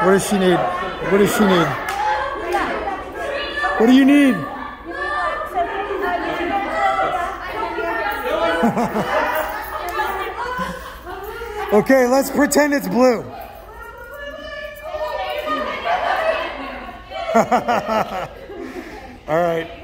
What does she need? What does she need? What do you need? okay, let's pretend it's blue. All right.